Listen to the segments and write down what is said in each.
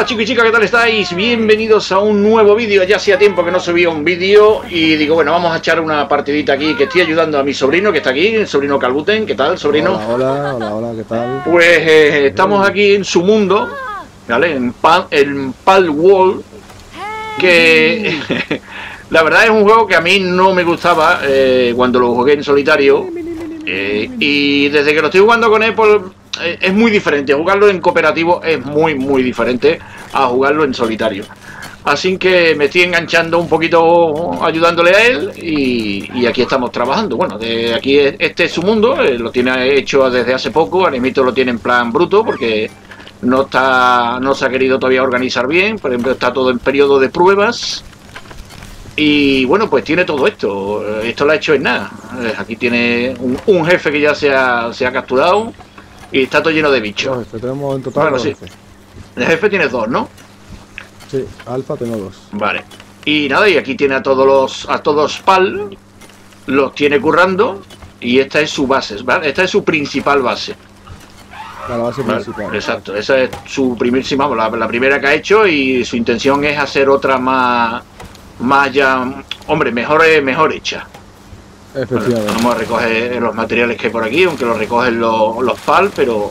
Hola chicos y chicas, ¿qué tal estáis? Bienvenidos a un nuevo vídeo. Ya hacía tiempo que no subía un vídeo y digo, bueno, vamos a echar una partidita aquí que estoy ayudando a mi sobrino que está aquí, el sobrino Calbuten. ¿Qué tal, sobrino? Hola, hola, hola, ¿qué tal? Pues eh, estamos aquí en su mundo, ¿vale? En, Pal, en Pal Wall, que la verdad es un juego que a mí no me gustaba eh, cuando lo jugué en solitario. Eh, y desde que lo estoy jugando con él, pues, eh, es muy diferente. Jugarlo en cooperativo es muy, muy diferente a jugarlo en solitario. Así que me estoy enganchando un poquito ayudándole a él y, y aquí estamos trabajando. Bueno, de aquí este es su mundo, eh, lo tiene hecho desde hace poco, Animito lo tiene en plan bruto porque no está no se ha querido todavía organizar bien, por ejemplo está todo en periodo de pruebas y bueno, pues tiene todo esto. Esto lo ha hecho en nada. Eh, Aquí tiene un, un jefe que ya se ha, se ha capturado y está todo lleno de bichos. Este tenemos en total Bueno, sí. El jefe tiene dos, ¿no? Sí, alfa tengo dos. Vale. Y nada, y aquí tiene a todos los a todos PAL, los tiene currando y esta es su base, ¿vale? Esta es su principal base. La base ¿vale? principal. Exacto, esa es su primerísima, la, la primera que ha hecho y su intención es hacer otra más más ya, hombre, mejor mejor hecha. Vamos a recoger los materiales que hay por aquí, aunque los recogen los, los PAL, pero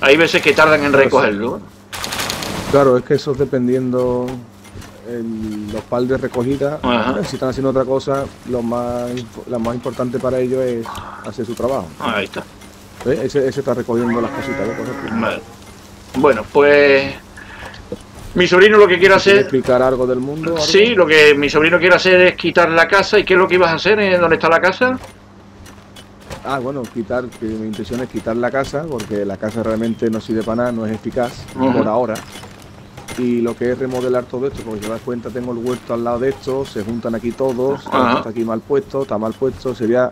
hay veces que tardan en recogerlo. Claro, es que eso es dependiendo el- los pal de recogida. Ajá. eh, Si están haciendo otra cosa, lo más, lo más importante para ellos es hacer su trabajo. Ahí está. ¿Ves? Ese, ese está recogiendo las cositas. Vale. Bueno, pues mi sobrino lo que quiere ¿Quieres hacer, explicar algo del mundo? algo? sí, lo que mi sobrino quiere hacer es quitar la casa. ¿Y qué es lo que ibas a hacer? eh? ¿Dónde está la casa? Ah, bueno, quitar, que mi intención es quitar la casa, porque la casa realmente no sirve para nada, no es eficaz Ujú. por ahora. Y lo que es remodelar todo esto, porque si te das cuenta tengo el huerto al lado de esto, se juntan aquí todos, está aquí mal puesto, está mal puesto, sería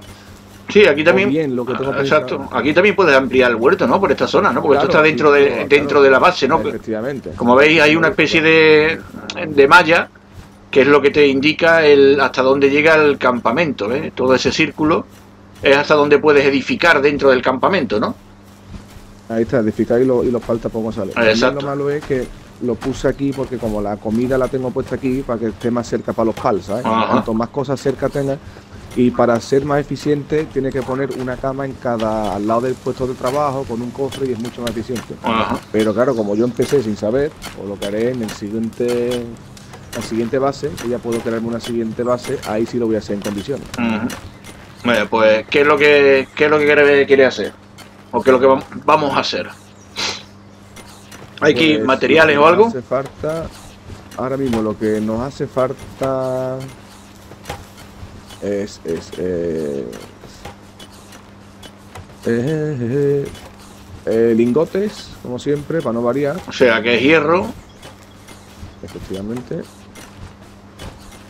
Sí, aquí también. bien lo que tengo Ah, Exacto. Aquí también puedes ampliar el huerto, ¿no? Por esta zona, ¿no? Porque esto está dentro sí, de claro, dentro claro. de la base, ¿no? efectivamente. Como veis, hay una especie de, de malla que es lo que te indica el hasta dónde llega el campamento, ¿eh? Todo ese círculo es hasta donde puedes edificar dentro del campamento, ¿no? Ahí está, edificar y, lo, y los falta poco sale. Exacto. Lo malo es que lo puse aquí porque como la comida la tengo puesta aquí para que esté más cerca para los pals, ¿sabes? Ajá. Cuanto más cosas cerca tenga y para ser más eficiente tiene que poner una cama en cada al lado del puesto de trabajo con un cofre y es mucho más eficiente. Ajá. Pero claro, como yo empecé sin saber, o lo que haré en el siguiente la siguiente base, que ya puedo crearme una siguiente base, ahí sí lo voy a hacer en condiciones. Bueno, pues, ¿qué es lo que, qué es lo que quiere, quiere hacer? ¿O qué es lo que vam- vamos a hacer? ¿Hay que Pues, materiales o algo? Hace falta, ahora mismo lo que nos hace falta es, es, eh, eh, lingotes, como siempre, para no variar, O sea, que es hierro, efectivamente.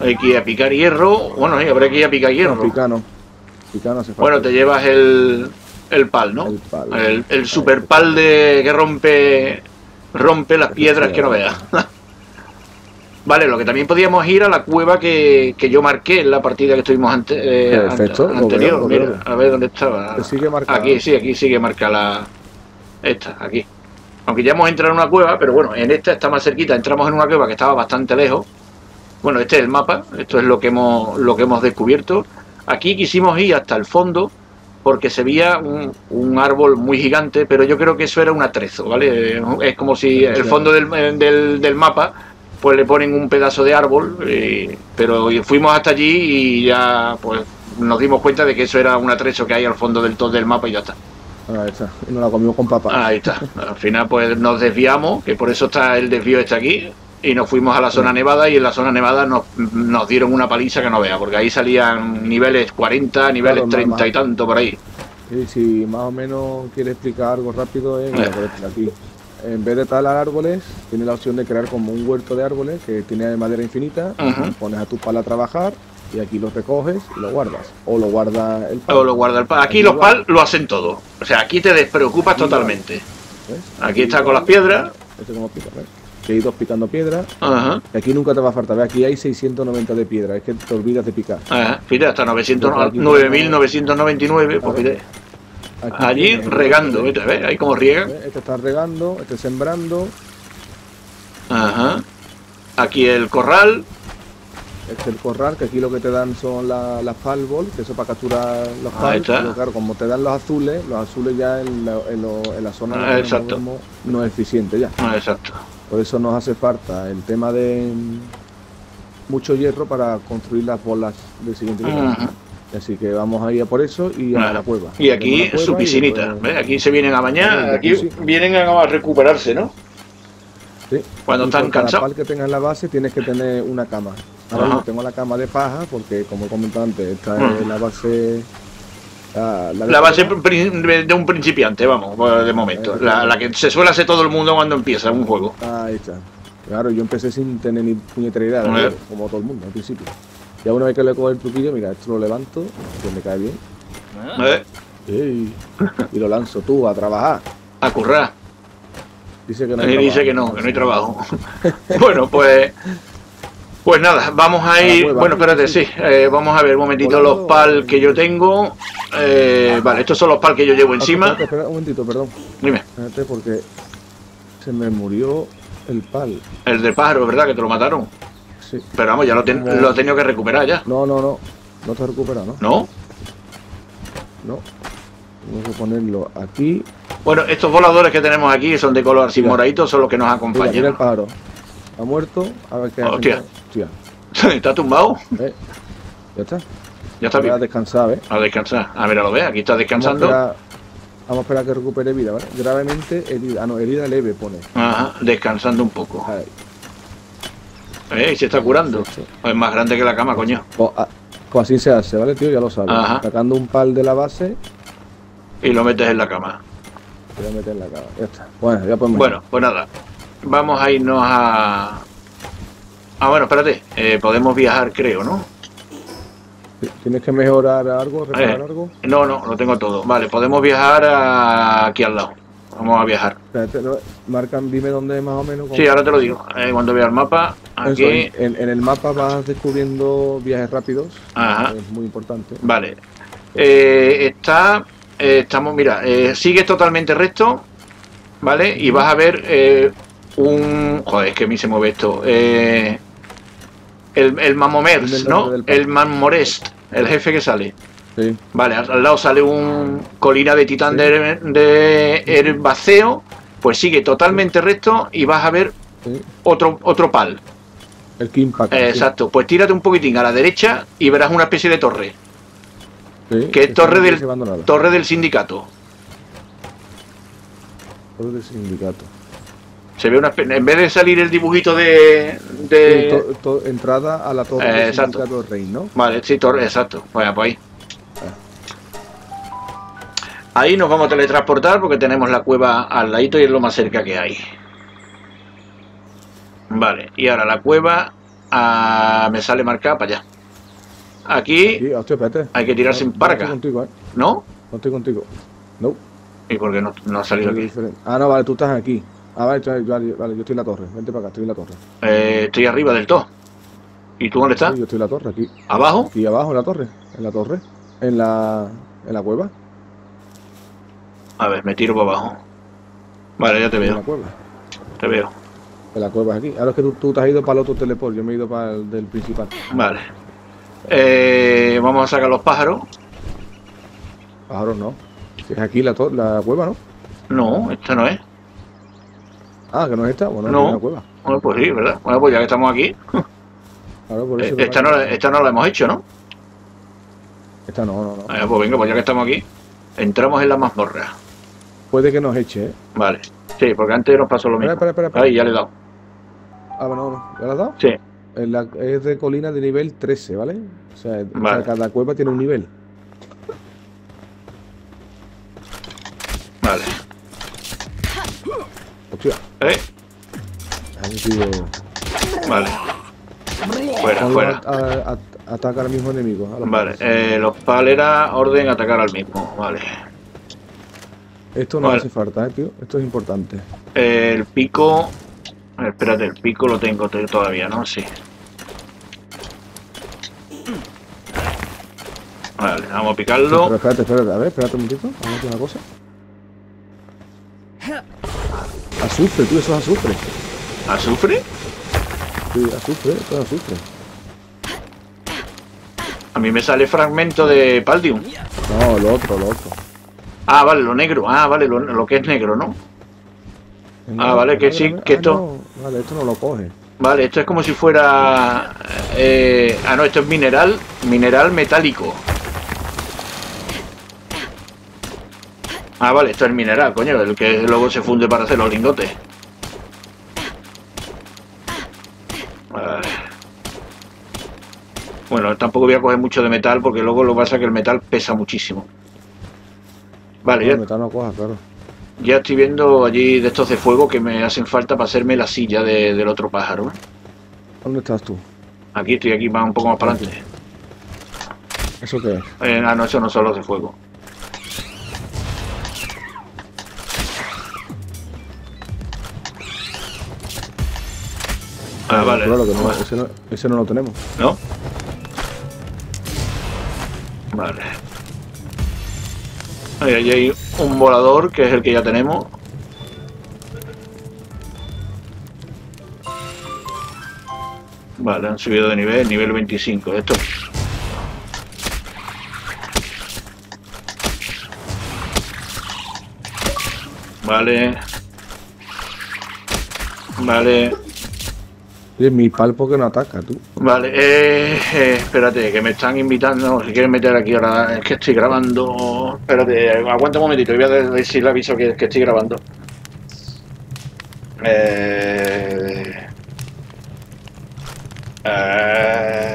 hay que ir a picar hierro. Bueno, sí, habrá que ir a picar No, hierro. picano. Picano hace falta. Bueno, te llevas el, el pal, ¿no? El pal. El, el super pal de que rompe rompe las piedras que no veas. Vale, lo que también podíamos ir a la cueva que, que yo marqué en la partida que estuvimos eh, Perfecto, ante- lo anterior. veo, lo Mira, veo. a ver dónde estaba. Sigue. Aquí, sí, aquí sigue marcada la. Esta, aquí. Aunque ya hemos entrado en una cueva, pero bueno, en esta está más cerquita. Entramos en una cueva que estaba bastante lejos. Bueno, este es el mapa, esto es lo que hemos, lo que hemos descubierto. Aquí quisimos ir hasta el fondo porque se veía un, un árbol muy gigante, pero yo creo que eso era un atrezo, ¿vale? Es como si el fondo del, del, del mapa pues le ponen un pedazo de árbol, eh, pero fuimos hasta allí y ya pues nos dimos cuenta de que eso era un atrezo que hay al fondo del todo del mapa y ya está. Ahí está. Y nos la comimos con papas. Ahí está. Al final pues nos desviamos, que por eso está el desvío este aquí, y nos fuimos a la zona nevada y en la zona nevada nos, nos dieron una paliza que no vea, porque ahí salían niveles 40, niveles Claro, 30 normal. y tanto por ahí. Y si más o menos quiere explicar algo rápido, eh, mira, Eh. por ejemplo, aquí. En vez de talar árboles, tiene la opción de crear como un huerto de árboles que tiene madera infinita. Pones a tu pala a trabajar y aquí los recoges y lo guardas. O lo guarda el palo. O lo guarda el pal. Aquí Aquí los pal lo hacen todo. O sea, aquí te despreocupas Aquí totalmente. ¿ves? Aquí está con las piedras. Este como pica, ¿ves? Que hay dos picando piedra. Ajá. Y aquí nunca te va a faltar. Aquí hay 690 de piedra. Es que te olvidas de picar. Ajá. Fíjate, hasta 900, Aquí 9.999, pues fíjate. Aquí Allí regando. ¿Ves? Ahí como riegan. ¿ves? Este está regando, este sembrando. Aquí el corral. Este es el corral, que aquí lo que te dan son la- las palbol, que eso para capturar los está. Pero claro, como te dan los azules, los azules ya en la, en lo- en la zona Ah, la exacto. no es eficiente ya. Ah, exacto. Por eso nos hace falta el tema de mucho hierro para construir las bolas del siguiente nivel. Así que vamos a ir a por eso y a Ah, la cueva. Y aquí cueva su piscinita. Aquí se vienen a bañar. Aquí sí. vienen a recuperarse, ¿no? Sí. Cuando Y están cansados. pal que tengas en la base tienes que tener una cama. Ahora mismo tengo la cama de paja porque, como he comentado antes, esta es la base... La, la de La base de un principiante, vamos, de momento. La, la que se suele hacer todo el mundo cuando empieza un juego. Ahí está. Claro, yo empecé sin tener ni puñetera idea, juego, como todo el mundo al principio. Ya una vez que le cojo el truquillo, mira, esto lo levanto, que me cae bien. ¿ves? ¡Ey! Y lo lanzo tú a trabajar. A currar. Dice que no hay dice trabajo. que no, que no hay trabajo. bueno, pues. Pues nada, vamos a ir. Bueno, ¿no? espérate, sí. eh, vamos a ver un momentito los pal que yo tengo. Eh, vale, estos son los pal que yo llevo Ah, encima. Espera un momentito, perdón. Dime, Espérate porque se me murió el pal. el del pájaro, ¿verdad? Que te lo mataron. Sí. Pero vamos, ya lo, ten- lo he tenido que recuperar ya. No, no, no. No te recupera, ¿no? ¿No? No. Vamos a ponerlo aquí. Bueno, estos voladores que tenemos aquí son de color así Mira. moradito, son los que nos Mira, mira el acompañan. pájaro. Ha muerto. A ver qué hace. Hostia. Hostia. ¿Está tumbado? ¿eh? Ya está. Ya está Voy a bien. descansar, ¿eh? A descansar. A ver, lo ve, aquí está Vamos a, descansando. esperar, vamos a esperar que recupere vida, ¿vale? Gravemente herida. Ah, no, herida leve pone. Ajá, descansando un poco. Ahí. ¿Eh? Y se está curando. Es más grande que la cama, coño. Pues, pues así se hace, ¿vale, tío? Ya lo sabes. Ajá. Sacando un pal de la base Y lo metes en la cama. y lo metes en la cama. Ya está. Bueno, ya podemos. Bueno, pues nada. Vamos a irnos a. Ah, bueno, espérate. Eh, podemos viajar, creo, ¿no? ¿Tienes que mejorar algo, reparar Eh. algo? No, no, lo tengo todo. Vale, podemos viajar a- aquí al lado. Vamos a viajar. Marcan, dime dónde más o menos. Sí, ahora te lo digo. Eh, cuando vea el mapa, Eso, aquí. en, en el mapa vas descubriendo viajes rápidos. Ajá. Es muy importante. Vale. Eh, está. eh, estamos, mira, sigues totalmente recto. ¿Vale? Y vas a ver un. Joder, es que a mí se mueve esto. Eh, el, el Mamomers, ¿no? El Mamorest, el jefe que sale. Sí. Vale, al, lado sale un colina de titán de, de herbaceo. Pues sigue totalmente recto y vas a ver otro, otro pal. El. Eh, exacto. Pues tírate un poquitín a la derecha y verás una especie de torre. Sí, que es torre del-. Torre del sindicato. Torre del sindicato. Se ve una en vez de salir el dibujito de, de- Sí, to- to- entrada a la torre Eh, del exacto. sindicato del rey, ¿no? vale, sí, torre, exacto. Vaya, pues ahí. Ahí nos vamos a teletransportar porque tenemos la cueva al ladito y es lo más cerca que hay. Vale, y ahora la cueva ah, me sale marcada para allá. Aquí hostia, hay que tirarse No- en no para estoy acá, contigo, ¿eh? ¿no? No estoy contigo. No. ¿Y por qué no, no ha salido aquí? diferente. Ah, no, vale, tú estás aquí. Ah, vale, vale, vale, yo estoy en la torre. Vente para acá, estoy en la torre. Eh, estoy arriba del todo. ¿Y tú dónde estás? Sí, yo estoy en la torre, aquí. ¿Abajo? Aquí abajo, en la torre. En la torre. En la, en la cueva. A ver, me tiro para abajo. Vale, ya te la veo, cueva. te veo. En la cueva aquí. Ahora es que tú, tú te has ido para el otro teleport. Yo me he ido para el del principal. Vale. Eh, vamos a sacar los pájaros. Pájaros no. Es aquí la, la cueva, ¿no? No, esta no es. Ah, que no es esta. Bueno, No. es la cueva. Bueno, pues sí, ¿verdad? Bueno, pues ya que estamos aquí. Por eh, Esta no, esta no la hemos hecho, ¿no? Esta no, no, no. Eh, pues venga, pues ya que estamos aquí. Entramos en la mazmorra. Puede que nos eche, ¿eh? Vale. Sí, porque antes nos pasó lo mismo. espera, espera. espera. Ahí, ya le he dado. Ah, no, no. ¿Ya la has dado? Sí. La- es de colina de nivel 13, ¿vale? O sea, Vale. cada cueva tiene un nivel. Vale. Hostia, ¿Eh? ha metido... Vale. Fuera, fuera. a, ataca al mismo enemigo. a los Vale. Eh, los pal era orden atacar al mismo. Vale. Esto no vale. hace falta, ¿eh, tío? Esto es importante. El pico. Espérate, el pico lo tengo to- todavía, ¿no? Sí. Vale, vamos a picarlo. Pero espérate, espérate. A ver, espérate un momentito. Vamos a hacer una cosa. Azufre, tú, eso es azufre. ¿Azufre? Sí, azufre, todo azufre. A mí me sale fragmento de Paldium. No, lo otro, lo otro. Ah, vale, lo negro. Ah, vale, lo, lo que es negro, ¿no? Ah, vale, que sí, que Ah, esto- no, vale, esto no lo coge. Vale, esto es como si fuera... eh, ah, no, esto es mineral, mineral metálico. Ah, vale, esto es mineral, coño, el que luego se funde para hacer los lingotes. Vale. Bueno, tampoco voy a coger mucho de metal porque luego lo que pasa es que el metal pesa muchísimo. Vale, No, ya, el metal no coja, claro. ya estoy viendo allí de estos de fuego que me hacen falta para hacerme la silla de- del otro pájaro. ¿eh? ¿Dónde estás tú? Aquí estoy aquí más un poco más para adelante. ¿Eso qué es? Eh, ah, no, eso no son los de fuego. Ah, vale. Claro, que no, Bueno, ese, no, ese no lo tenemos. ¿No? Vale. Ahí, hay un volador, que es el que ya tenemos. Vale, han subido de nivel, nivel 25. Esto. Vale. Vale. Oye, mi pal porque no ataca, tú. Vale, eh, eh, espérate, que me están invitando. Si quieren meter aquí ahora, es que estoy grabando. Espérate, aguanta un momentito, voy a decir el aviso que, que estoy grabando. Eh, eh,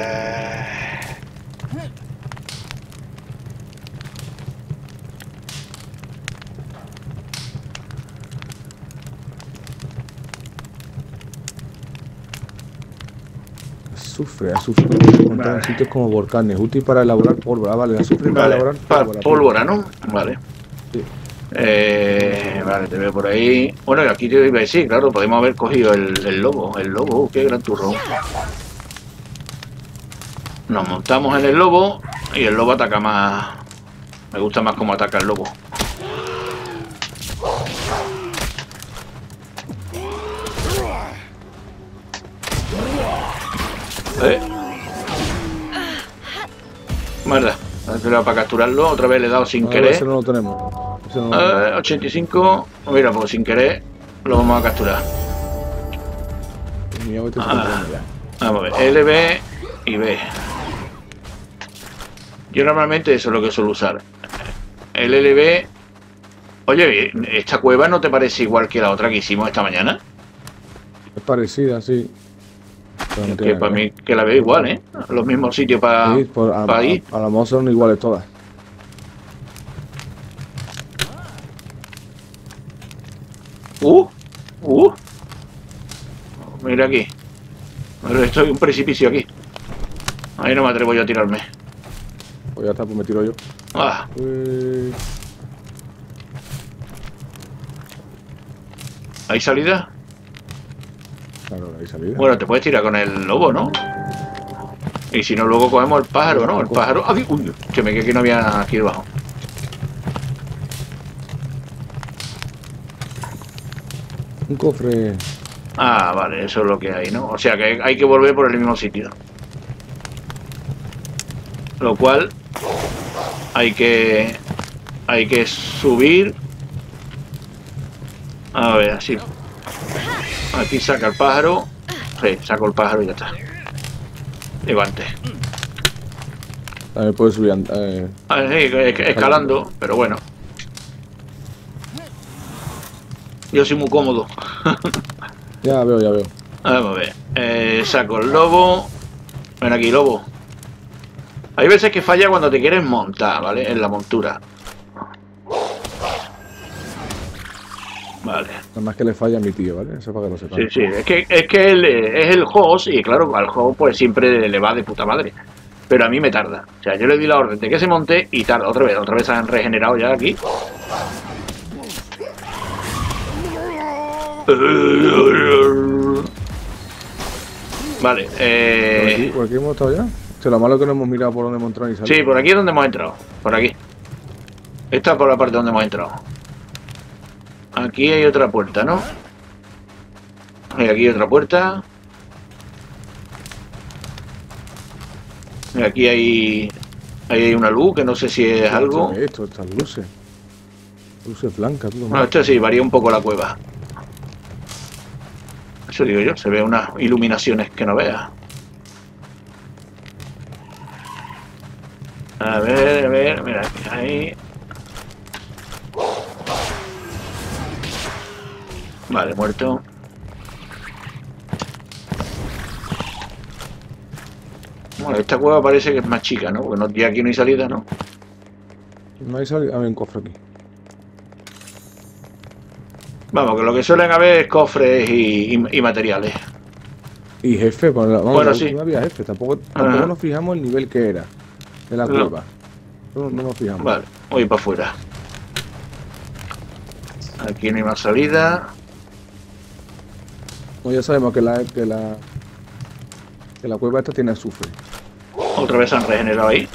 Azufre, azufre. Encontrar en Vale. sitios como volcanes. Útil para elaborar pólvora. Ah, vale, azufre para vale, elaborar pólvora. pólvora, ¿no? Vale. Sí. Eh, vale, te veo por ahí. Bueno, y aquí te iba a decir, claro, podemos haber cogido el, el lobo. El lobo, qué gran turrón. Nos montamos en el lobo y el lobo ataca más. Me gusta más cómo ataca el lobo. Eh. Mierda, para capturarlo, otra vez le he dado sin querer. ese no lo tenemos. Ese no lo tenemos. Eh, 85. Mira, pues sin querer lo vamos a capturar. Este ah. Vamos a ver, L, B y B. Yo normalmente eso es lo que suelo usar. El LB. Oye, ¿esta cueva no te parece igual que la otra que hicimos esta mañana? Es parecida, sí. Pero Que para mí que la veo igual, ¿eh? Los mismos sitios para. Sí, por- a, pa ir. a- a lo mejor son iguales todas. Uh, uh. Mira aquí. Pero esto es un precipicio aquí. Ahí no me atrevo yo a tirarme. Pues ya está, pues me tiro yo. Ah, ¿hay salida? Claro, ahí salida. Bueno, te puedes tirar con el lobo, ¿no? Y si no, luego cogemos el pájaro, ¿no? El pájaro. ¡Ay! Uy, que me quedé que no había aquí debajo. Un cofre. Ah, vale, eso es lo que hay, ¿no? O sea que hay que volver por el mismo sitio. Lo cual hay que hay que subir. A ver, así. Aquí saca el pájaro. Sí, saco el pájaro y ya está. Levante. También puedes subir. Eh, Ah, sí, es- escalando, pero bueno. Yo soy muy cómodo. ya veo, ya veo. Vamos a ver. Eh, saco el lobo. Ven aquí, lobo. Hay veces que falla cuando te quieres montar, ¿vale? En la montura. Vale. Nada más que le falla a mi tío, ¿vale? Eso para que lo sepan. Sí, sí. Es que, es que él eh, es el host y claro, al host pues siempre le va de puta madre. Pero a mí me tarda. O sea, yo le di la orden de que se monte y tarda otra vez. Otra vez se han regenerado ya aquí. Vale, ¿Por eh... aquí, por aquí hemos estado ya? O sea, lo malo es que no hemos mirado por dónde hemos entrado y salido. Sí, por aquí es donde hemos entrado. Por aquí. Esta es por la parte donde hemos entrado. Aquí hay otra puerta, ¿no? Y aquí hay otra puerta. Aquí hay... Ahí hay una luz que no sé si es algo. Esto, estas luces. Luces blancas. No, esto sí, varía un poco la cueva. Eso digo yo, se ve unas iluminaciones que no veas. Muerto. Bueno, esta cueva parece que es más chica, ¿no? Porque no, ya aquí no hay salida, ¿no? No hay salida. A ver, un cofre aquí. Vamos, que lo que suelen haber es cofres y, y- y materiales. Y jefe, la- vamos, Bueno, sí. última había jefe. Tampoco, tampoco nos fijamos el nivel que era de la No. cueva. No, no nos fijamos. Vale, voy para afuera. Aquí no hay más salida. No, ya sabemos que la, que la que la cueva esta tiene azufre. Otra vez se han regenerado ahí.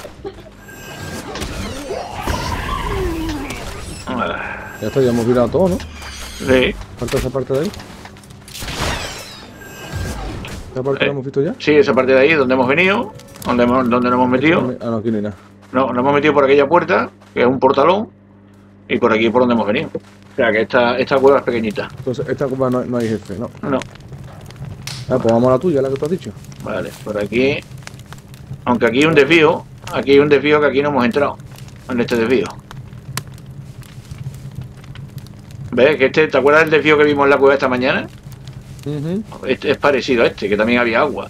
Ah, Ya está, ya hemos virado todo, ¿no? Sí, Falta esa parte de ahí. ¿Esa parte Eh. la hemos visto ya? sí, esa parte de ahí donde hemos venido, donde, hemos, donde nos hemos metido. Ah, no, aquí no hay nada. No, nos hemos metido por aquella puerta, que es un portalón, y por aquí por donde hemos venido. O sea que esta, esta cueva es pequeñita. Entonces, esta cueva no, no hay jefe, ¿no? No, Ah, pues vamos a la tuya, la que tú has dicho. vale, por aquí. Aunque aquí hay un desvío, aquí hay un desvío que aquí no hemos entrado. En este desvío. ¿Ves? Que este, ¿Te acuerdas del desvío que vimos en la cueva esta mañana? Este es parecido a este, que también había agua.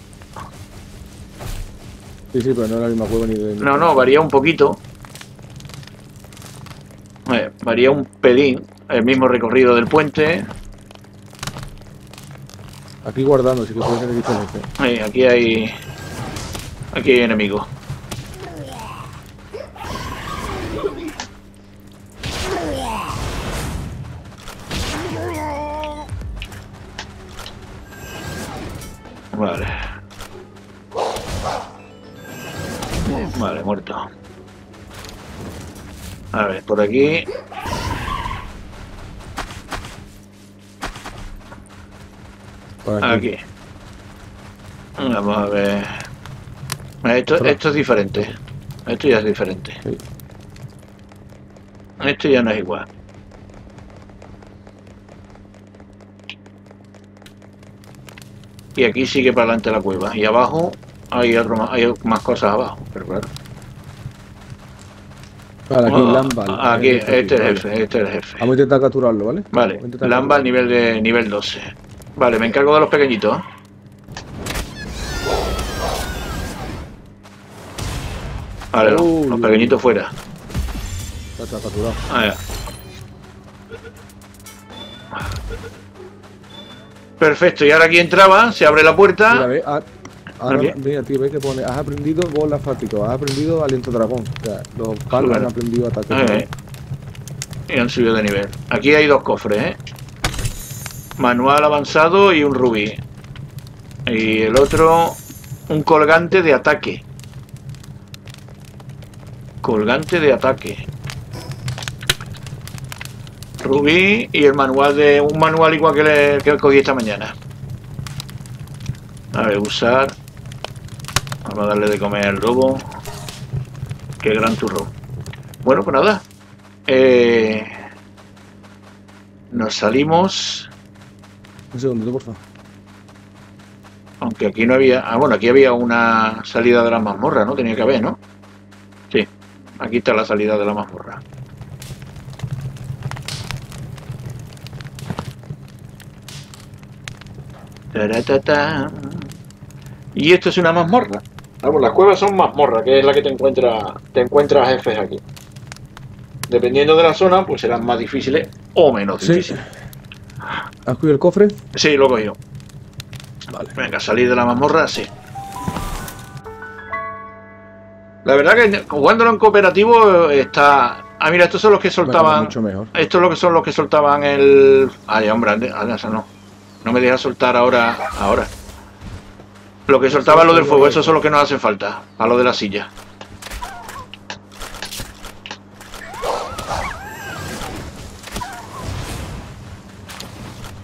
Sí, sí, pero no es la misma cueva ni de... No, no, varía un poquito. Varía un pelín. El mismo recorrido del puente. Aquí guardando, sí que puede ser diferente. Eh, aquí hay. Aquí hay enemigos. Vale. Vale, muerto. A ver, por aquí. Por aquí. Aquí. Vamos a ver. Esto, es diferente. Esto ya es diferente. Sí. Esto ya no es igual. Y aquí sigue para adelante la cueva. Y abajo hay otro más, hay más cosas abajo, pero claro. Vale, aquí Ah, Lambal. Aquí, este es el jefe, este es el jefe. Vamos a intentar capturarlo, ¿vale? Vale, Lamba al nivel de nivel 12. Vale, me encargo de los pequeñitos. Vale, los- pequeñitos fuera. Está capturado. Ah, ya. Perfecto, y ahora aquí entraba, se abre la Mira, puerta. ve, ah, ahora, Aquí. mira, tío, ve que pone, has aprendido bola fático, has aprendido aliento dragón. O sea, los palos han aprendido ataque. Eh, y han subido de nivel. Aquí hay dos cofres, ¿eh? Manual avanzado y un rubí. Y el otro, un colgante de ataque. Colgante de ataque. Rubí y el manual de. Un manual igual que, le, que cogí esta mañana. A ver, usar. Vamos a darle de comer al lobo. Qué gran turrón. Bueno, pues nada. Eh, nos salimos. Un segundito, por favor. Aunque aquí no había. Ah, bueno, aquí había una salida de la mazmorra, ¿no? Tenía que haber, ¿no? Sí. Aquí está la salida de la mazmorra. Taratata. Y esto es una mazmorra. Vamos, las cuevas son mazmorra, que es la que te encuentra, te encuentras jefes aquí. Dependiendo de la zona, pues serán más difíciles o menos Sí. difíciles. ¿Has cogido el cofre? Sí, lo cogido. Vale. Venga, salir de la mazmorra, sí. La verdad que jugándolo en cooperativo está... Ah, mira, estos son los que soltaban... mucho mejor. Estos lo que son los que soltaban el... Ay, hombre, eso no. No me deja soltar ahora. Ahora. Lo que soltaban lo del fuego, esos son los que nos hacen falta. A lo de la silla.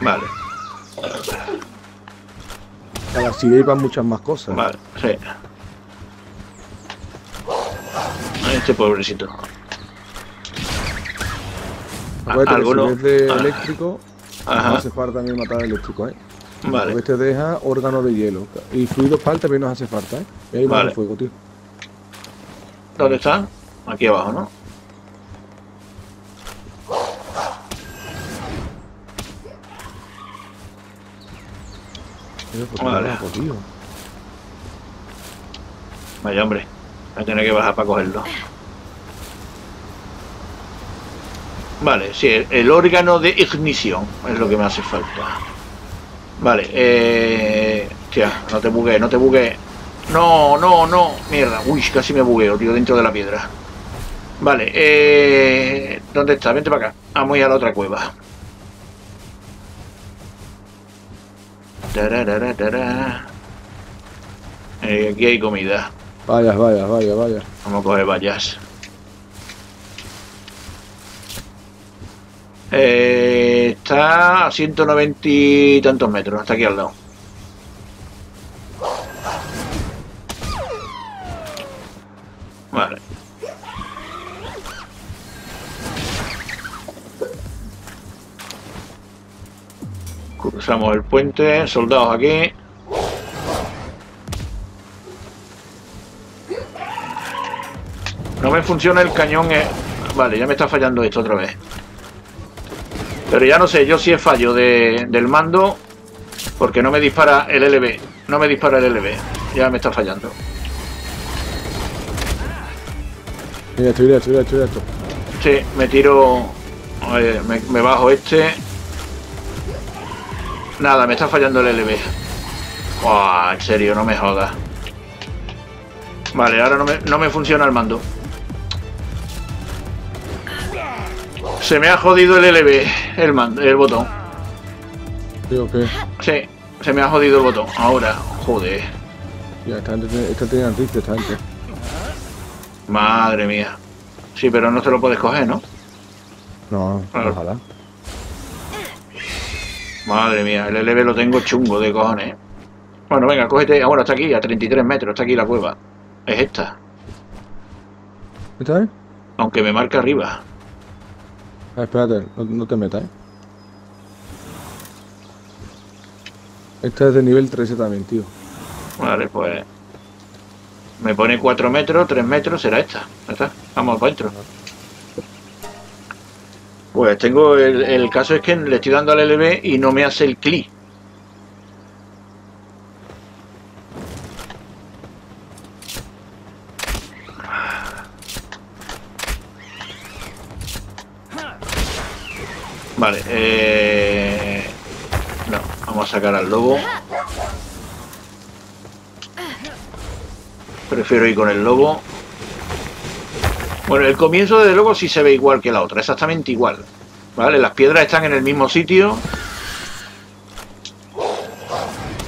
Vale, A la silla iban muchas más cosas. vale, sí. Este pobrecito. Acuérdate que alguno- si es de ah. eléctrico, Ajá. no hace falta también matar eléctrico, ¿eh? Vale. Porque este deja órgano de hielo. Y fluido pal también nos hace falta, ¿eh? Y ahí vale. fuego, tío. ¿Dónde está? Aquí abajo, ¿no? Vale. tío. Vaya hombre. Voy a tener que bajar para cogerlo. Vale, sí, el, el órgano de ignición es lo que me hace falta. Vale, eh... Hostia, no te bugué, no te bugué. No, no, no. Mierda, uy, casi me bugueo, tío, dentro de la piedra. Vale, eh... ¿Dónde está? Vente para acá. Vamos a ir a la otra cueva. Eh, aquí hay comida. Vaya, vaya, vaya, vaya. Vamos a coger vallas. Eh, está a 190 y tantos metros, hasta aquí al lado. Vale. Cruzamos el puente, soldados aquí. No me funciona el cañón. eh. Vale, ya me está fallando esto otra vez. Pero ya no sé yo si es fallo de- del mando. Porque no me dispara el LB. No me dispara el LB. Ya me está fallando. Mira, estoy estoy estoy esto. Sí, me tiro. eh, me, me bajo este. Nada, me está fallando el LB. Buah, en serio, no me jodas. Vale, ahora no me, no me funciona el mando. Se me ha jodido el LB, el, mando, el botón. Tío, que Sí, se me ha jodido el botón. Ahora, joder. ya esta gente tiene- esta gente. Madre mía. Sí, pero no te lo puedes coger, ¿no? No, Claro. ojalá. Madre mía, el LB lo tengo chungo de cojones. Bueno, venga, cógete. Ah, bueno, está aquí, a 33 metros, está aquí la cueva. Es esta. ¿Esta es? Aunque me marca arriba. Ah, espérate, no, no te metas, ¿eh? Esta es de nivel 13 también, tío. Vale, pues. Me pone 4 metros, 3 metros, será esta. Ya está, vamos para adentro. Pues tengo. El, caso es que le estoy dando al LB y no me hace el clic. Vale, eh... No, vamos a sacar al lobo. Prefiero ir con el lobo. Bueno, el comienzo desde luego sí se ve igual que la otra, exactamente igual. ¿Vale? Las piedras están en el mismo sitio.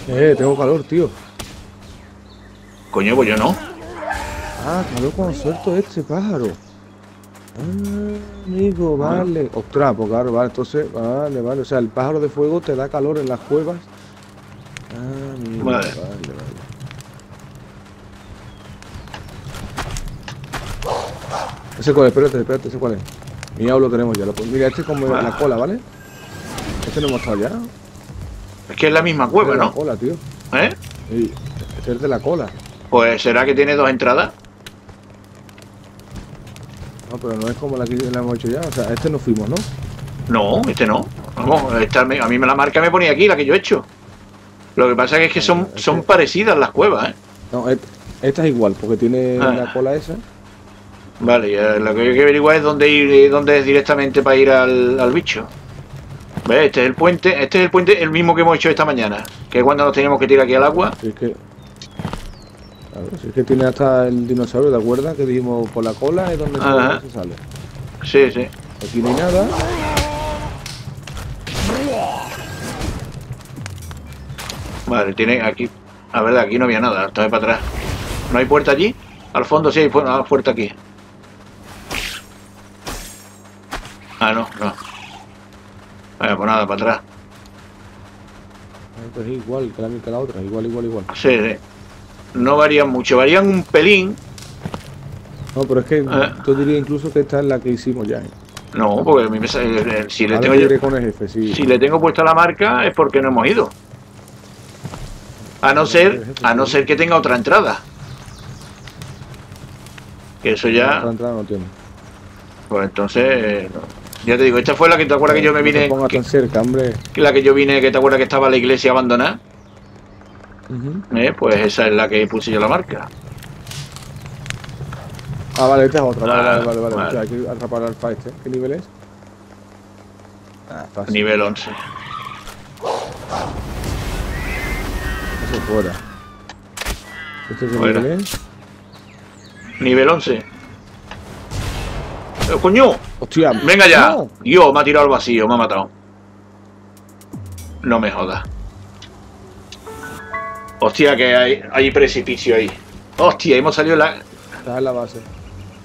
Eh, tengo calor, tío. Coño, pues yo no. Ah, calor cuando suelto este pájaro. Ah, amigo, vale. Ostras, pues claro, vale, entonces, vale, vale. O sea, el pájaro de fuego te da calor en las cuevas. Ah, amigo, vale. Ese cuál es, espérate, espérate, ese cuál es. Mira, lo tenemos ya. Lo, mira, este es como Ah. la cola, ¿vale? Este no hemos estado ya. Es que es la misma Este cueva, es de la ¿no? cola, tío. ¿Eh? Y este es de la cola. Pues será que tiene dos entradas. No, pero no es como la que la hemos hecho ya. O sea, este no fuimos, ¿no? No, este no. Vamos, esta a mí me la marca me ponía aquí, la que yo he hecho. Lo que pasa es que son, Ah, son este- parecidas las cuevas, ¿eh? No, et- esta es igual, porque tiene Ah. la cola esa. Vale, ya lo que hay que averiguar es dónde ir, eh, dónde es directamente para ir al, al bicho. ¿Ves? Este es el puente, este es el puente, el mismo que hemos hecho esta mañana. Que es cuando nos teníamos que tirar aquí al agua. Si es que. Si es que tiene hasta el dinosaurio, ¿te acuerdas? Que dijimos por la cola es donde se- Ajá. se sale. Sí, sí. Aquí no hay nada. Vale, tiene aquí. A ver, aquí no había nada, está para atrás. ¿No hay puerta allí? Al fondo sí hay ah, puerta aquí. Ah, no, no. Vaya, pues nada, para atrás. Ah, Pues es igual que la, que la otra, igual, igual, igual. Sí, sí. No varían mucho, varían un pelín. No, pero es que Eh. yo diría incluso que esta es la que hicimos ya. ¿eh? No, porque a mí me sale- eh, si le tengo yo yo- iré con el jefe, sí. si le tengo puesta la marca es porque no hemos ido. A no ser, a no ser que tenga otra entrada. Que eso ya, Otra entrada no tiene. pues entonces, eh, no. Ya te digo, esta fue la que te acuerdas que yo me No vine, pongas que, tan cerca, hombre. que la que yo vine, que te acuerdas que estaba la iglesia abandonada, Ujú. Eh, pues esa es la que puse yo la marca. Ah, vale, esta es otra. Vale, Ah, vale, vale. vale. vale. O sea, hay que atrapar al alfa este. ¿Qué nivel es? Ah, fácil. Nivel 11. Eso fuera. ¿Este qué Fuera. nivel es? Nivel 11. Eh, ¡Coño! Hostia, Venga ya. no. Yo, me ha tirado al vacío, me ha matado. No me jodas. Hostia, que hay, hay precipicio ahí. Hostia, hemos salido en la... Está en la base.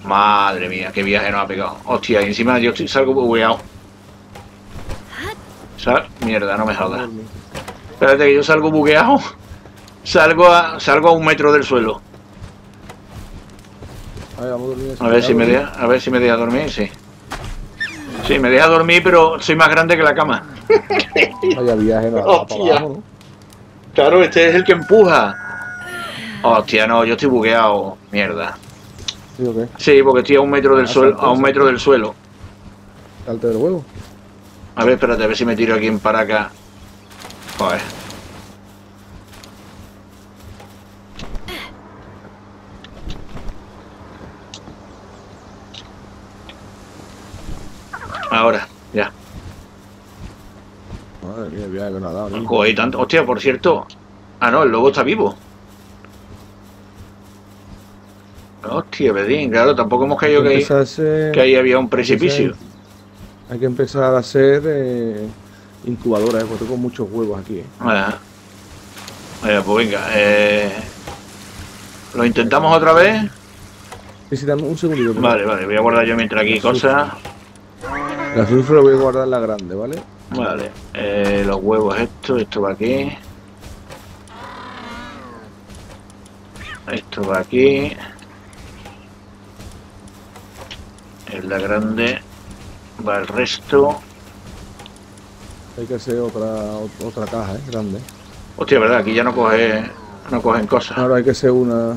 Madre mía, qué viaje nos ha pegado. Hostia, y encima yo estoy, salgo bugueado. Sal... Mierda, no me jodas. Espérate que yo salgo bugueado. Salgo a, salgo a un metro del suelo. A ver, vamos a dormir. A ver si me deja, a ver si me deja dormir, sí. Sí, me deja dormir, pero soy más grande que la cama. Vaya viaje, no, Hostia. abajo, ¿no? Claro, este es el que empuja. Hostia, no, yo estoy bugueado. Mierda. ¿Sí o qué? Sí, porque estoy a un metro del Ah, suelo, a un metro del suelo. Salte del huevo. A ver, espérate, a ver si me tiro aquí en para acá. Joder. Ahora, ya. Madre mía, viaje que nos ha dado. ¿no? Joder, tanto. Hostia, por cierto. Ah, no, el lobo está vivo. Hostia, Bedín, claro, tampoco hemos caído que ahí, que ahí había un precipicio. Hay que empezar a hacer eh, incubadoras, eh, porque tengo muchos huevos aquí. eh. Venga, pues venga. Eh... ¿Lo intentamos otra vez? Sí, sí, dame un segundito. Vale, vale, voy a guardar yo mientras aquí cosas. La azufre voy a guardar la grande, ¿vale? Vale, eh, los huevos esto, esto va aquí. Esto va aquí. En la grande va el resto. Hay que hacer otra ot- otra caja, ¿eh? Grande. Hostia, verdad, aquí ya no coge, no cogen cosas. Ahora hay que hacer una...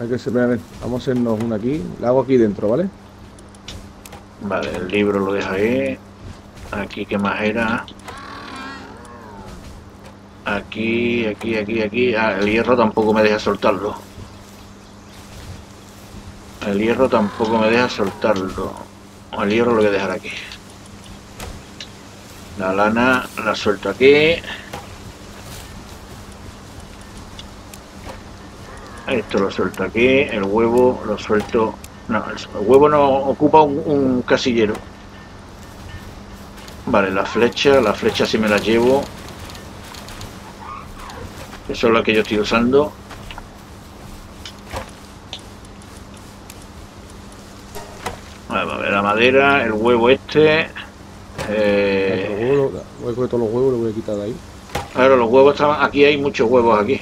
Hay que hacer... vamos a hacernos una aquí. La hago aquí dentro, ¿vale? Vale, el libro lo dejo ahí. Aquí, ¿qué más era? Aquí, aquí, aquí, aquí. Ah, el hierro tampoco me deja soltarlo. El hierro tampoco me deja soltarlo. El hierro lo voy a dejar aquí. La lana la suelto aquí. Esto lo suelto aquí. El huevo lo suelto. No, el huevo no ocupa un, un casillero. Vale, la flecha, la flecha sí me la llevo. Eso es la que yo estoy usando. Vale, a ver, la madera, el huevo este. Eh, huevos, lo- voy a coger todos los huevos y los voy a quitar de ahí. claro, los huevos estaban. Aquí hay muchos huevos aquí.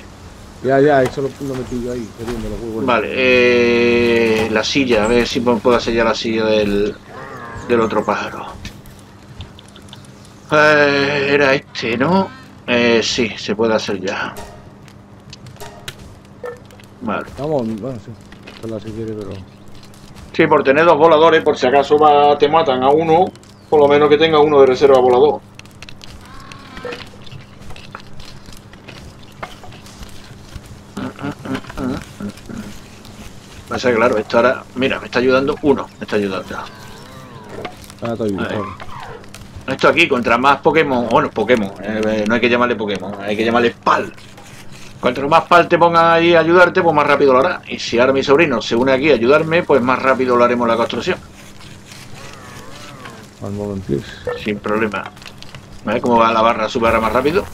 Ya, ya, eso lo, lo metí yo ahí, queriendo los huevos. Vale, eh, la silla, a ver si me puedo hacer ya la silla del, del otro pájaro. Eh, era este, ¿no? Eh, sí, se puede hacer ya. Vale. Vamos, bueno, sí. Si quiere, pero... Sí, por tener dos voladores, por si acaso va- te matan a uno, por lo menos que tenga uno de reserva volador. Pasa que claro, esto ahora, mira, me está ayudando uno, me está ayudando. Ah, bien. Esto aquí, contra más Pokémon, bueno, Pokémon, eh, no hay que llamarle Pokémon, hay que llamarle PAL. Cuanto más PAL te pongan ahí a ayudarte, pues más rápido lo hará. Y si ahora mi sobrino se une aquí a ayudarme, pues más rápido lo haremos la construcción, Al sin problema. ¿Ves cómo va la barra? Sube ahora más rápido.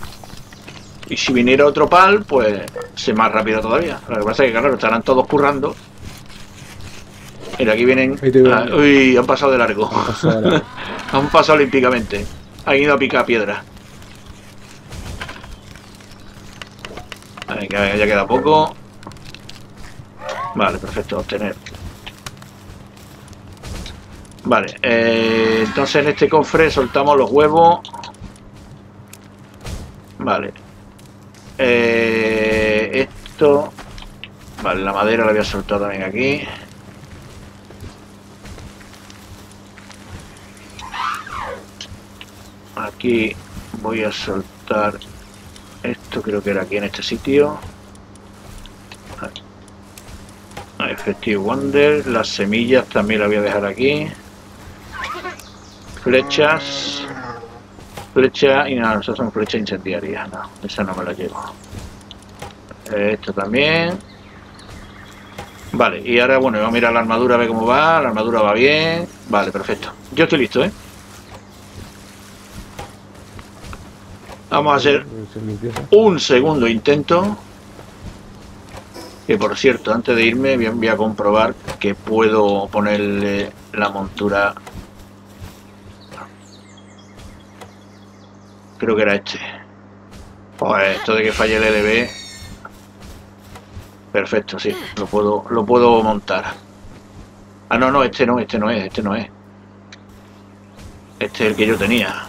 Y si viniera otro PAL, pues se más rápido todavía. Lo que pasa es que, claro, estarán todos currando. Mira, aquí vienen... Ah, uy, han pasado de largo. Han pasado olímpicamente. Han ido a picar piedra. Venga, ya queda poco. Vale, perfecto, obtener. Vale, eh, entonces en este cofre soltamos los huevos. Vale. Eh, esto... Vale, la madera la voy a soltar también aquí. Aquí voy a soltar esto, creo que era aquí en este sitio. Effective Wonder, las semillas también las voy a dejar aquí. Flechas. Flecha y nada, esas son flechas incendiarias. No, esa no me la llevo. Esto también. Vale, y ahora bueno, voy a mirar la armadura a ver cómo va. La armadura va bien. Vale, perfecto. Yo estoy listo, ¿eh? Vamos a hacer un segundo intento. Que por cierto, antes de irme voy a comprobar que puedo ponerle la montura. Creo que era este. Pues esto de que falle el LB. Perfecto, sí, lo puedo, lo puedo montar. Ah, no, no, este no, este no es, este no es. Este es el que yo tenía.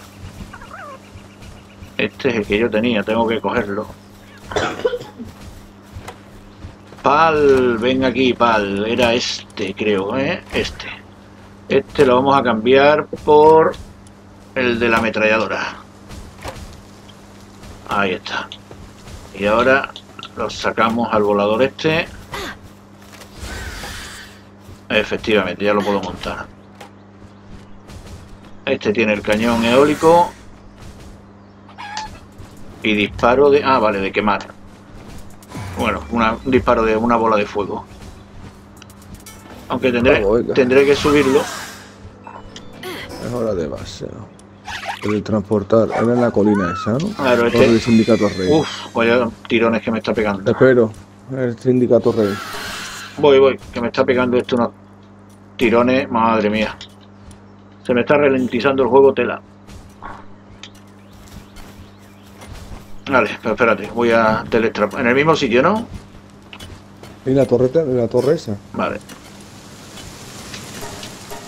Este es el que yo tenía, tengo que cogerlo. Pal, ven aquí, Pal. Era este, creo, ¿eh? Este. Este lo vamos a cambiar por el de la ametralladora. Ahí está. Y ahora lo sacamos al volador este. Efectivamente, ya lo puedo montar. Este tiene el cañón eólico y disparo de... Ah, vale, de quemar. Bueno, un disparo de una bola de fuego. Aunque tendré, tendré que subirlo. Es hora de base. El transportar. Era en la colina esa, ¿no? Claro, este... El sindicato rey. Uf, vaya tirones que me está pegando. Espero. El sindicato rey. Voy, voy. Que me está pegando esto unos tirones. Madre mía. Se me está ralentizando el juego tela. Vale, pero espérate, voy a teletrapar. En el mismo sitio, ¿no? En la torreta, en la torre esa. Vale.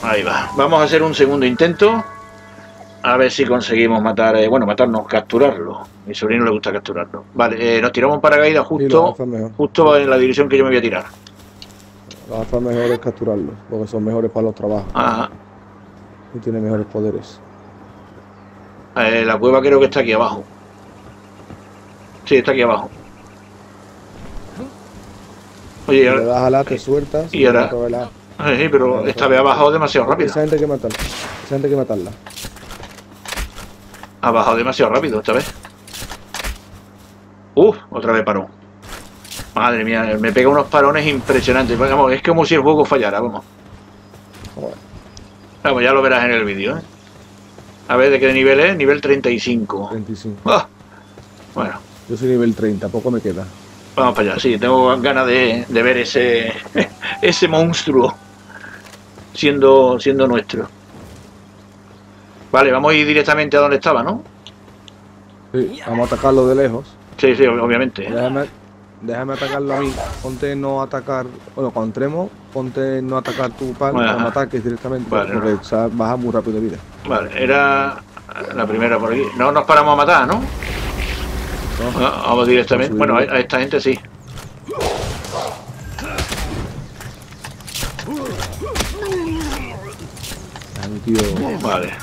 Ahí va. Vamos a hacer un segundo intento. A ver si conseguimos matar, eh, bueno, matarnos, capturarlo. A mi sobrino le gusta capturarlo. Vale, eh, nos tiramos para caída justo, justo en la dirección que yo me voy a tirar. Las alfas mejor es capturarlo, porque son mejores para los trabajos. Ajá. Y tienen mejores poderes. Eh, la cueva creo que está aquí abajo. Sí, está aquí abajo. Oye, y ahora... Le das a la, te sueltas. Y ahora... Sí, pero esta vez ha bajado demasiado rápido. Esa gente hay que matarla. Esa gente hay que matarla. Ha bajado demasiado rápido esta vez. Uf, otra vez paró. Madre mía, me pega unos parones impresionantes. Vamos, es como si el juego fallara, vamos. Vamos, ya lo verás en el vídeo, ¿eh? A ver, ¿de qué nivel es? Nivel 35. 35. Ah, bueno. Yo soy nivel 30, poco me queda. Vamos para allá, sí, tengo ganas de, ver ese, ese monstruo siendo, siendo nuestro. Vale, vamos a ir directamente a donde estaba, ¿no? Sí, vamos a atacarlo de lejos. Sí, sí, obviamente. Déjame, atacarlo a mí. Ponte no atacar. Bueno, cuando entremos, ponte no atacar tu pal, no ataques directamente. porque baja muy rápido de vida. Vale, era la primera por aquí. No nos paramos a matar, ¿no? Vamos directamente. Bueno, a, esta gente sí. Vale.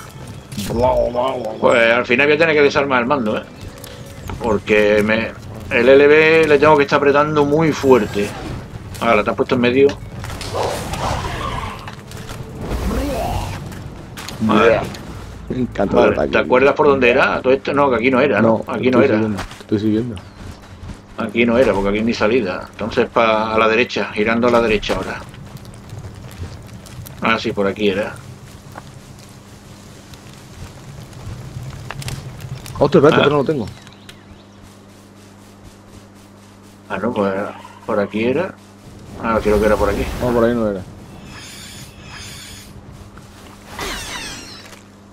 Pues al final voy a tener que desarmar el mando, ¿eh? Porque me, el LB le tengo que estar apretando muy fuerte. Ahora, te has puesto en medio. Vale. ¿Te acuerdas por dónde era? Todo esto no, que aquí no era, ¿no? aquí no era. Estoy siguiendo. Aquí no era, porque aquí ni salida. Entonces para a la derecha, girando a la derecha ahora. Ah, sí, por aquí era. Otro rato, ah. no lo tengo. Ah, no, pues por aquí era. Ah, creo que era por aquí. No, por ahí no era.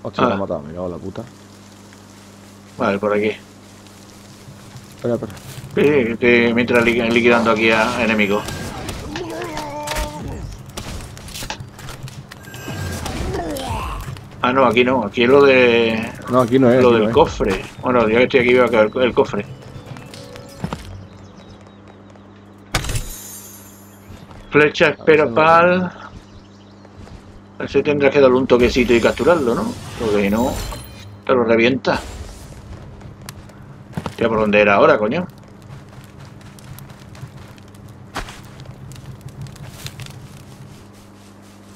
Hostia, ah. ha matado, me cago la puta. Vale, por aquí. Espera, espera. Sí, mientras liquidando aquí a enemigos. Ah, no, aquí no, aquí es lo de. No, aquí no es. lo del no cofre. Bueno, ya que estoy aquí veo que el, el cofre. Flecha, espera, no. pal. Ese tendrás que darle un toquecito y capturarlo, ¿no? Porque si no, te lo revienta. Hostia, ¿por dónde era ahora, coño?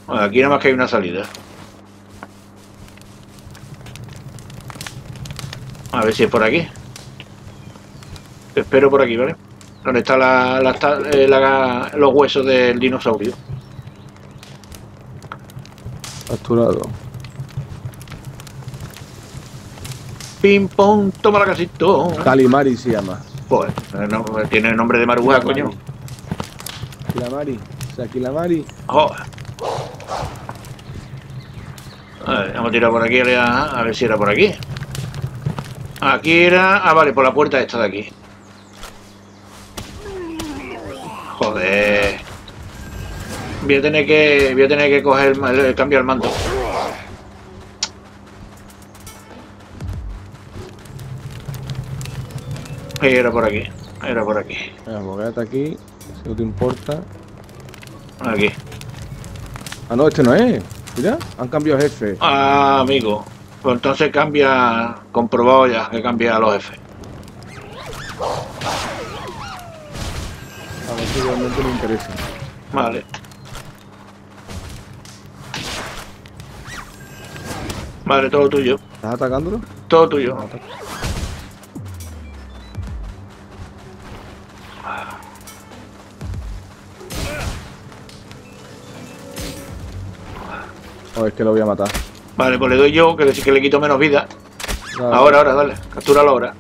Bueno, aquí nada más que hay una salida. A ver si es por aquí. Te espero por aquí, ¿vale? Donde están la, la- eh, la- los huesos del dinosaurio. Capturado. Pim pong, toma la casito. Calimari se llama. Pues, no, tiene el nombre de maruja, coño. Calamari. O sea, Calamari. Joder. A ver, vamos a tirar por aquí, a, ver si era por aquí. Aquí era... Ah, vale, por la puerta esta de aquí. Joder. Voy a tener que... Voy a tener que coger... cambiar el manto. Era por aquí. Era por aquí. Venga, pues quédate aquí. Si no te importa. Aquí. Ah, no, este no es. Mira, han cambiado jefe. Ah, amigo. Pues entonces cambia, comprobado ya que cambia a los F. A ver si realmente me interesa. Vale. Vale, todo tuyo. ¿Estás atacándolo? Todo tuyo. O es que lo voy a matar. Vale, pues le doy yo, que le, que le quito menos vida. Nada, Ahora, ahora, dale. Captúralo ahora.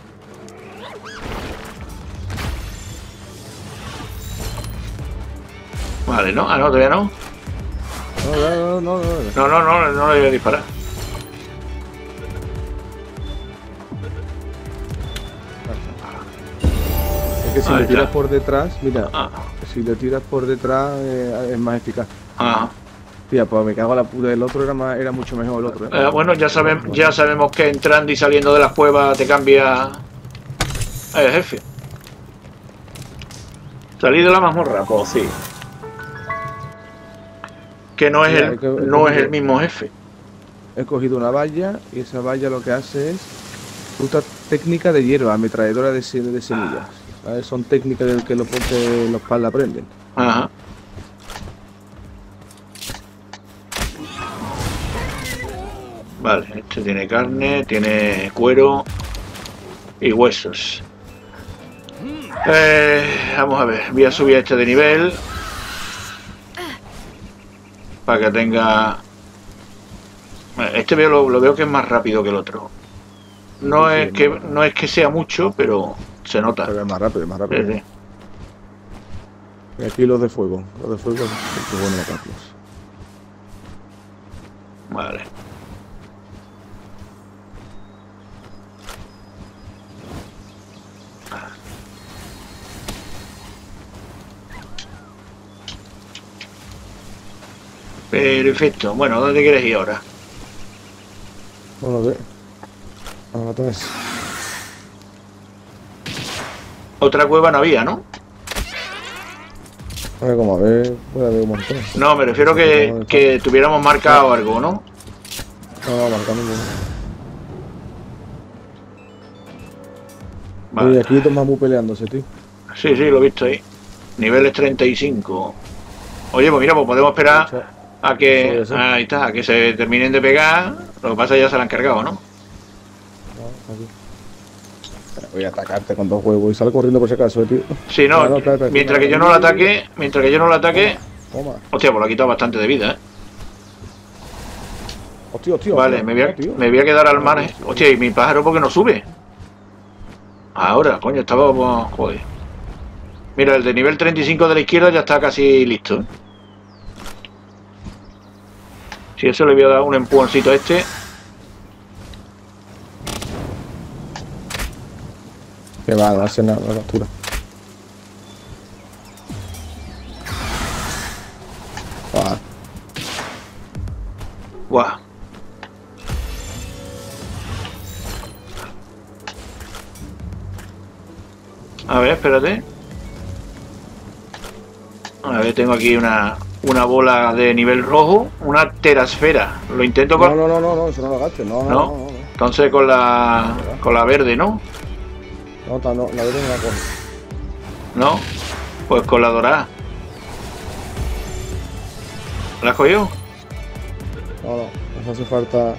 Vale, ¿no? Ah, no, todavía no. No, no, no, no, no. No, no, no, no le voy a disparar. Es que si Ahí le tiras está. por detrás, mira, Ah, si le tiras por detrás eh, es más eficaz. ah. Pues me cago en la puta. El otro era, más, era mucho mejor el otro. ¿eh? Eh, bueno, ya, sabem- ya sabemos que entrando y saliendo de las cuevas te cambia el jefe. Salir de la mazmorra, pues sí. Que no es Mira, el, que- no es el mismo jefe. He cogido una valla y esa valla lo que hace es ruta técnica de hierba, ametralladora de, de semillas. ¿vale? Son técnicas del que los, que los pal aprenden. Ajá. Vale, este tiene carne, tiene cuero y huesos. Eh, vamos a ver, voy a subir este de nivel para que tenga. Bueno, Este veo, lo, lo veo que es más rápido que el otro. No Sí, es sí, que no. no es que sea mucho, pero se nota. Pero es más rápido, es más rápido. sí. Aquí los de fuego. Los de fuego, matarlos. Vale. Perfecto. Bueno, ¿dónde quieres ir ahora? A ver. A matar ese. Otra cueva no había, ¿no? A ver, como a ver, puede haber un montón. No, me refiero que, que tuviéramos marcado algo, ¿no? No, no, marca ninguno. Vale. Oye, aquí dos mamú peleándose, tío. Sí, sí, lo he visto ahí. Niveles 35. Oye, pues mira, pues podemos esperar a que... Ahí está, a que se terminen de pegar. Lo que pasa es que ya se la han cargado, ¿no? Voy a atacarte con dos huevos y sal corriendo por si acaso, eh, tío. Sí, no, No, no, espera, espera, mientras que yo no lo ataque, mientras que yo no lo ataque, Toma. hostia, pues lo ha quitado bastante de vida, ¿eh? Hostia, hostia. Vale, hostia, me voy, a, tío. me voy a quedar al mar, ¿eh? Hostia, ¿y mi pájaro por qué no sube? Ahora, coño, estaba... Joder. Mira, el de nivel 35 de la izquierda ya está casi listo, ¿eh? Si eso le voy a dar un empujoncito a este. Que va a darse una, una captura. Buah. Buah. A ver, espérate. A ver, tengo aquí una, una bola de nivel rojo, una terasfera. Lo intento con... No, no, no, no, eso no lo gastes. No, no, ¿No? Entonces con la con la verde, ¿no? No, no, la verde no la coge. ¿No? Pues con la dorada. ¿La has cogido? No, no, nos hace falta.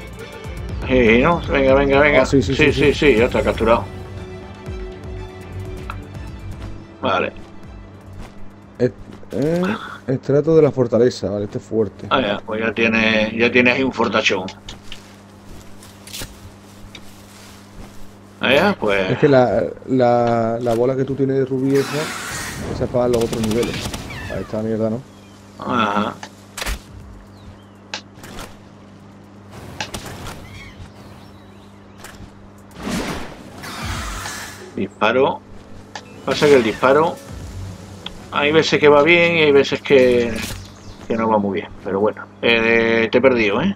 Sí, ¿no? Venga, venga, venga. Ah, sí, sí, sí, sí, sí. sí, ya está capturado. Vale. Eh, eh, estrato de la fortaleza, vale, este es fuerte. Ah, ya, pues ya tienes, ya tienes ahí un fortachón. Ah, ya, pues. Es que la, la, la bola que tú tienes de rubí esa, esa es para los otros niveles. A esta mierda, ¿no? Ajá. Disparo. Pasa que el disparo. Hay veces que va bien y hay veces que, que no va muy bien. Pero bueno, eh, te he perdido, ¿eh?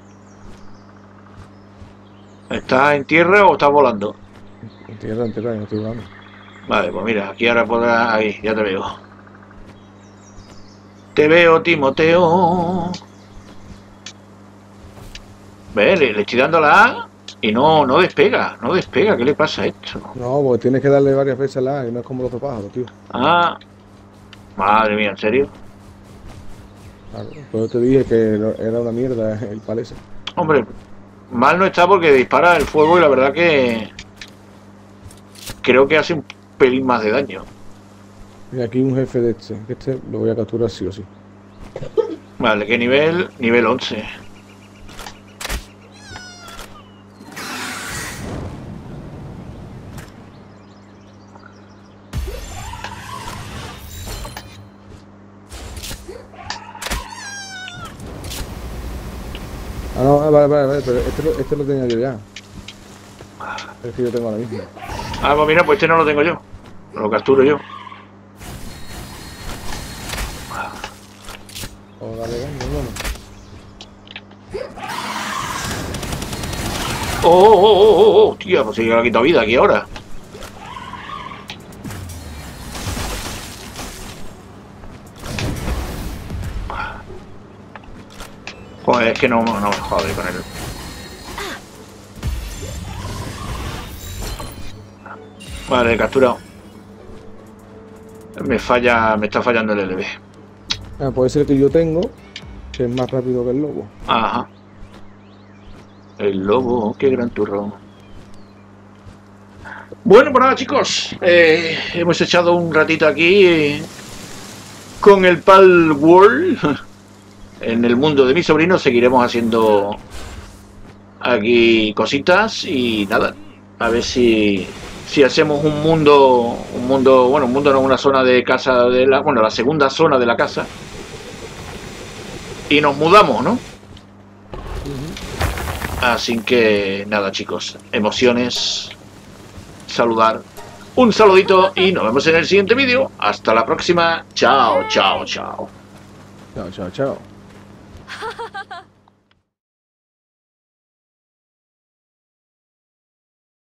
¿Estás en tierra o estás volando? En tierra, en tierra, no estoy jugando. Vale, pues mira, aquí ahora podrás... Ahí, ya te veo. Te veo, Timoteo. Ve, le, le estoy dando la A y no, no despega, no despega. ¿Qué le pasa a esto? No, porque tienes que darle varias veces a la A, y no es como los otros pájaros, tío. Ah, madre mía, ¿en serio? Claro, pero te dije que era una mierda el palese. Hombre, mal no está porque dispara el fuego y la verdad que creo que hace un pelín más de daño. Y aquí un jefe de este, este lo voy a capturar sí o sí. Vale, ¿qué nivel? Nivel 11. Ah, ah, vale, vale, vale, pero este, lo- este lo tenía yo ya. Es que yo tengo ahora mismo. Ah, pues mira, pues este no lo tengo yo. Lo capturo yo. O dale, dale, hermano. ¡Oh, oh, oh, oh, oh! oh! Tía, pues se le ha quitado vida aquí ahora. Que no, no me jode con él. Vale, capturado. Me falla, me está fallando el LB. Ah, puede ser que yo tengo, que es más rápido que el lobo. Ajá. El lobo, qué gran turrón. Bueno, pues nada, chicos. eh, hemos echado un ratito aquí eh, con el Pal World. En el mundo de mi sobrino seguiremos haciendo aquí cositas y nada. A ver si, si hacemos un mundo, un mundo, bueno, un mundo no una zona de casa de la, bueno, la segunda zona de la casa. Y nos mudamos, ¿no? Así que nada, chicos, emociones, saludar, un saludito y nos vemos en el siguiente vídeo. Hasta la próxima. Chao, chao, chao. Chao, chao, chao. 哈哈哈哈